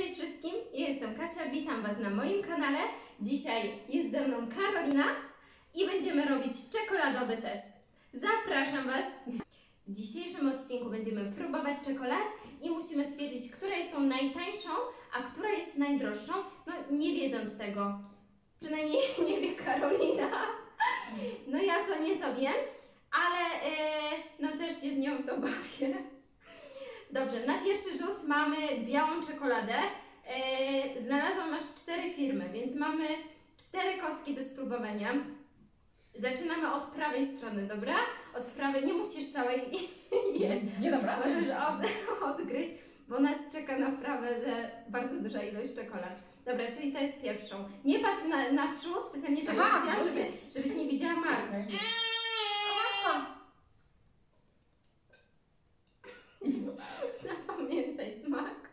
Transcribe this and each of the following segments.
Cześć wszystkim, ja jestem Kasia, witam Was na moim kanale. Dzisiaj jest ze mną Karolina i będziemy robić czekoladowy test. Zapraszam Was. W dzisiejszym odcinku będziemy próbować czekolad i musimy stwierdzić, która jest tą najtańszą, a która jest najdroższą, no nie wiedząc tego. Przynajmniej nie wie Karolina. No ja co nieco wiem, ale e, no też się z nią w to bawię. Dobrze, na pierwszy rzut mamy białą czekoladę. E, znalazłam aż cztery firmy, więc mamy cztery kostki do spróbowania. Zaczynamy od prawej strony, dobra? Od prawej, nie musisz całej jeść. Nie rady. Możesz od, odgryźć, bo nas czeka naprawdę bardzo duża ilość czekolad. Dobra, czyli to jest pierwszą. Nie patrz na, na przód, specjalnie tego okej. żeby, żebyś nie widziała marki. Zapamiętaj smak.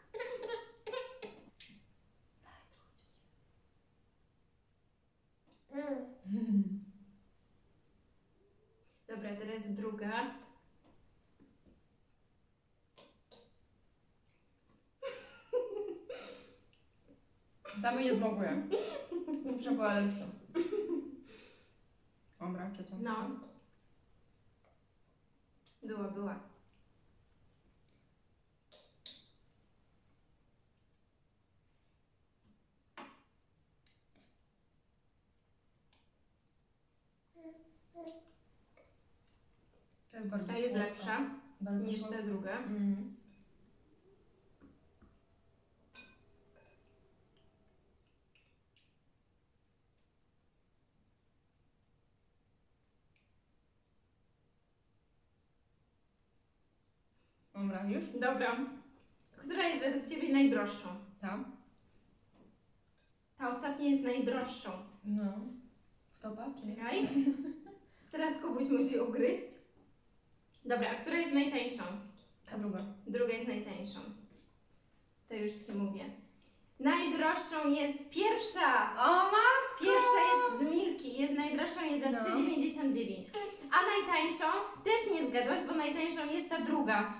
Dobra, teraz druga. Ta mnie nie zmoguje. Muszę była lepsza. Dobra, trzecią. No. Była, była. Ta jest bardzo Ta jest słodka. lepsza Bardzo niż słodka. ta druga. Mhm. Dobra, już? Dobra. Która jest według Ciebie najdroższą? Ta? Ta ostatnia jest najdroższą. No. W topa? Czy nie? Czekaj. Teraz Kubuś musi ugryźć. Dobra, a która jest najtańszą? Ta druga. Druga jest najtańszą. To już Ci mówię. Najdroższą jest pierwsza! O matko! Pierwsza jest z Milki, jest najdroższą, jest za No. 3,99. A najtańszą też nie zgadłaś, bo najtańszą jest ta druga.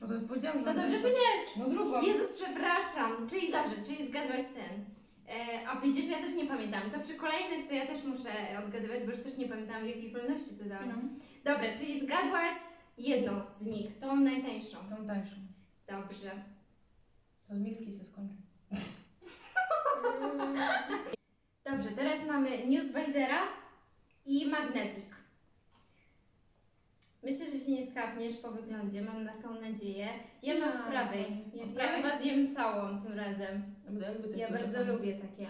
No to powiedziałam, że... To dobrze powiedziałeś. No drugą. Jezus, przepraszam. Czyli dobrze, czyli zgadłaś ten. E, a widzisz, ja też nie pamiętam. To przy kolejnych to ja też muszę odgadywać, bo już też nie pamiętam w jakiej kolejności to dałam. No. Dobra, czyli zgadłaś jedną z nich, tą najtańszą. Tą tańszą. Dobrze. To z Milki się skończy. Dobrze, teraz mamy Newsweisera i Magnetic. Myślę, że się nie skapniesz po wyglądzie, mam taką nadzieję. Od No, prawej. od Ja, ja prawej? chyba zjem całą tym razem. Ja Ja bardzo lubię takie.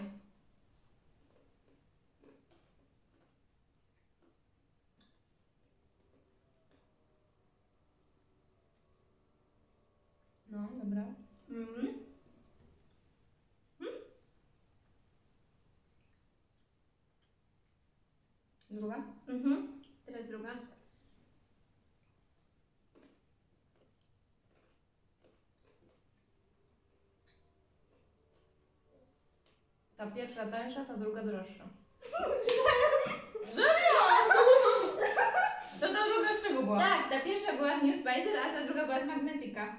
No, dobra. Mhm. Druga? Mhm. Teraz druga. Ta pierwsza tańsza, ta druga droższa. To ta druga z czego była? Tak, ta pierwsza była Newsweiser, a ta druga była z Magnetica.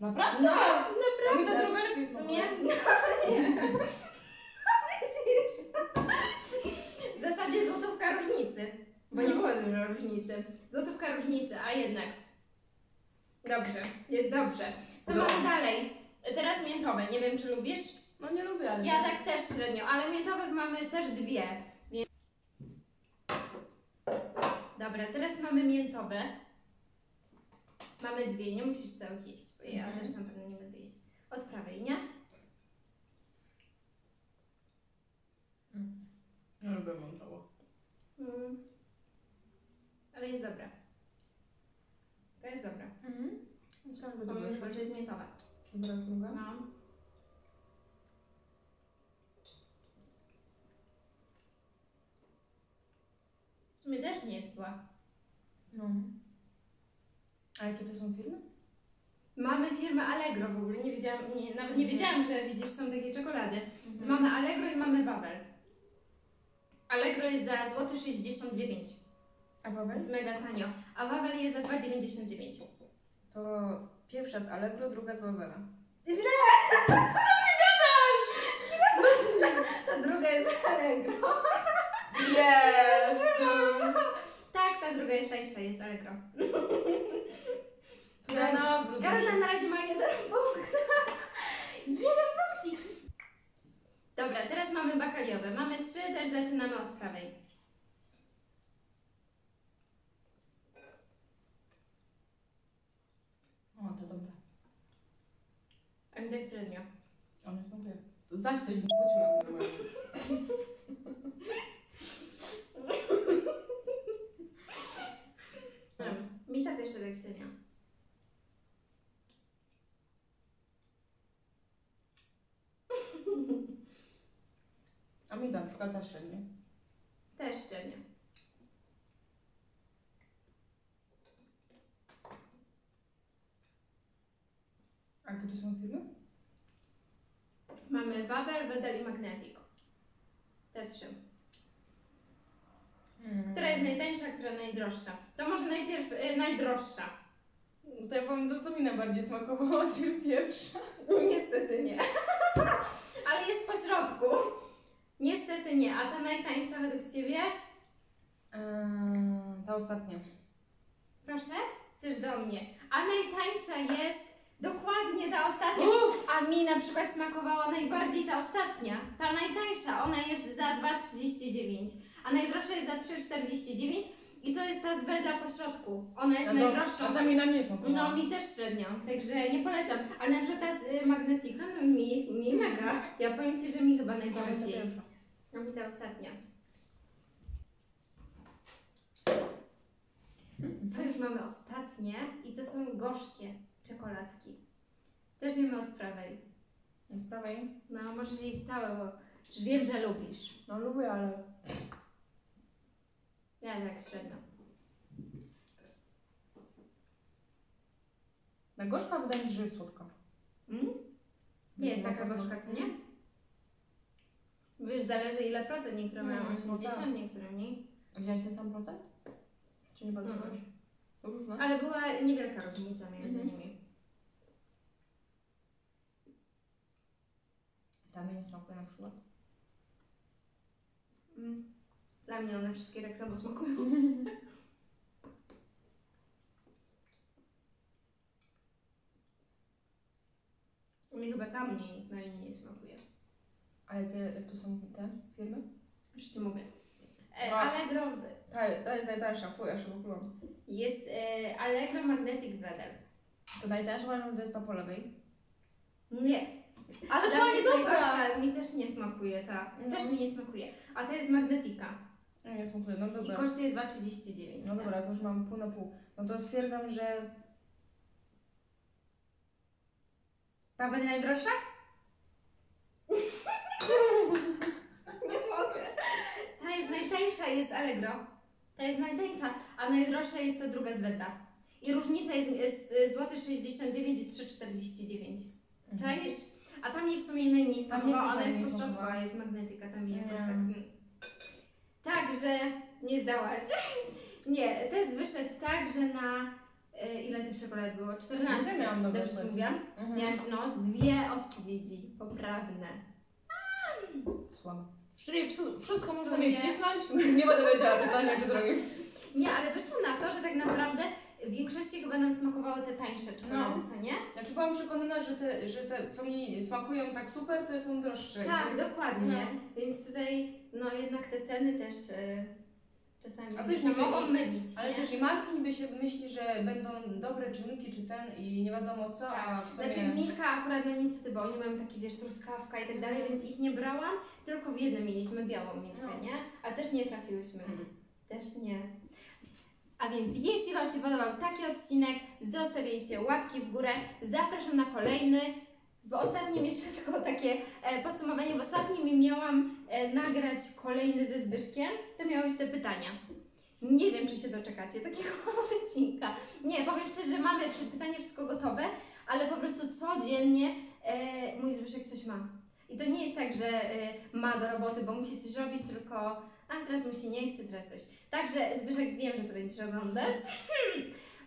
Naprawdę? No, To mi ta naprawdę. druga lepiej W smakuje. sumie? No nie. Widzisz? W zasadzie złotówka różnicy. Bo nie No. było dużo różnicy. Złotówka różnicy, a jednak. Dobrze, jest dobrze. Co No. mamy dalej? Teraz miętowe. Nie wiem, czy lubisz? No nie lubię, ale... Ja tak też średnio, ale miętowych mamy też dwie. Więc... Dobra, teraz mamy miętowe. Mamy dwie, nie musisz całych jeść, bo ja Mhm. też na pewno nie będę jeść. Od prawej, nie? Nie lubię montowo. Mm. Ale jest dobra. To jest dobra. Mhm. Myślałam, że droższe. że jest miętowa. Dobra, druga. No. sumie też nie jest zła. No. A jakie to są firmy? Mamy firmę Allegro w ogóle, nie wiedziałam, nie, nawet nie mhm. wiedziałam, że widzisz, są takie czekolady. Mhm. Mamy Allegro i mamy Wawel. Allegro jest za złoty 69, A Wawel? więc mega tanio, a Wawel jest za 2,99. To pierwsza z Allegro, druga z Wawela. Ta druga jest Allegro. Nie! druga jest tańsza, jest Allegro. No, no, Karolina na razie ma jeden punkt. jeden punkcik. Dobra, teraz mamy bakaliowe. Mamy trzy, też zaczynamy od prawej. O, to dobra. A mi tak średnio. On jest mokry. To zaś coś nie poczułam. tak średnio. A mi na przykład też średnie. Też średnio. A to są firmy? Mamy Wawel, Wedel i Magnetic. Te trzy. Hmm. Która jest najtańsza, która najdroższa? To może najpierw y, najdroższa. To ja powiem, to co mi najbardziej smakowało, czyli pierwsza. Niestety nie. Ale jest po środku. Niestety nie. A ta najtańsza według Ciebie? Eee, ta ostatnia. Proszę? Chcesz do mnie. A najtańsza jest dokładnie ta ostatnia. A mi na przykład smakowała najbardziej ta ostatnia. Ta najtańsza. Ona jest za 2,39. A najdroższa jest za 3,49. I to jest ta z wedla po środku. Ona jest najdroższa. A ta mi na mnie smakowała. No mi też średnio, także nie polecam. Ale na przykład ta z y, Magnetika, no mi, mi mega. Ja powiem Ci, że mi chyba najbardziej. No mi ta ostatnia. To już mamy ostatnie i to są gorzkie czekoladki. Też jemy od prawej. Z prawej? No możesz jeść całe, bo już wiem, że lubisz. No lubię, ale... Tak średnio. Na gorzka wydaje mi się, że jest słodka. Mm? Nie jest taka gorzka, co nie? Wiesz, zależy ile procent. Niektóre mają Mm, no 80, tak. niektóre mniej. Wziąłeś ten sam procent? Czy nie patrzyłaś? Mhm. Różne? Ale była niewielka różnica między Mhm. nimi. Ta mi nie smakuje na przykład. Mm. Dla mnie one wszystkie tak samo smakują. Mi chyba ta mniej, najmniej smakuje. A jakie jak to są te firmy? Już Ci mówię. E. Allegro Ta, ta jest najtańsza, fuj, aż w jest e, Allegro Magnetic Wedel. To najtańsza uważam, że to jest ta po lewej. Nie. Ale Dla mnie jest najgorsza, mi też nie smakuje ta. No. Też mi nie smakuje. A ta jest Magnetika. Nie, nie smakuje, no I dobra. kosztuje 2,39. No dobra, to już mam pół na pół. No to stwierdzam, że... Ta będzie najdroższa? Nie mogę. Ta jest najtańsza, jest Allegro. Ta jest najtańsza, a najdroższa jest ta druga z. I różnica jest, jest y, złoty 69 i 3,49. Czaisz? A tam jej w sumie najmniej Tam nie też ona jest najmniej po środku, smakowała. a jest magnetyka, tam jej Nie. jakoś tak... mm. Także nie zdałaś. nie, test wyszedł tak, że na... y, ile tych czekolad było? 14. Ja miałam Dobrze odpowiedzi. mówiłam? Mhm. Miałaś, no, dwie odpowiedzi poprawne. Słabo. Czyli wszystko można mi wcisnąć, nie będę wiedziała czytania czy drogi. Nie, ale wyszło na to, że tak naprawdę w większości chyba nam smakowały te tańsze czekolady, No. co nie? Znaczy byłam przekonana, że te, że te co mi smakują tak super, to są droższe. Tak, dokładnie. No. Więc tutaj, no jednak te ceny też y, czasami A też nie mogą mylić, Ale nie? też i marki niby się myśli, że będą dobre czynniki czy ten i nie wiadomo co, a w sumie... Znaczy Milka akurat, no niestety, bo oni mają taki, wiesz, truskawka i tak dalej, Mhm. więc ich nie brałam, tylko w jednym mieliśmy białą Milkę, No. nie? A też nie trafiłyśmy. Mm. Też nie. A więc jeśli Wam się podobał taki odcinek, zostawiajcie łapki w górę. Zapraszam na kolejny. W ostatnim jeszcze tylko takie e, podsumowanie. W ostatnim miałam e, nagrać kolejny ze Zbyszkiem. To miały być te pytania. Nie wiem, czy się doczekacie takiego odcinka. Nie, powiem szczerze, mamy przy pytanie wszystko gotowe, ale po prostu codziennie e, mój Zbyszek coś ma. I to nie jest tak, że e, ma do roboty, bo musi coś robić, tylko a teraz mu się nie chce, teraz coś. Także Zbyszek, wiem, że to będziesz oglądać.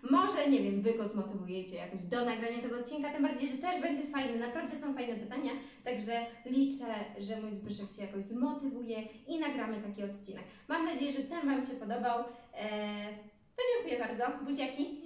Może, nie wiem, Wy go zmotywujecie jakoś do nagrania tego odcinka, tym bardziej, że też będzie fajny, naprawdę są fajne pytania, także liczę, że mój Zbyszek się jakoś zmotywuje i nagramy taki odcinek. Mam nadzieję, że ten Wam się podobał. Eee, to dziękuję bardzo. Buziaki.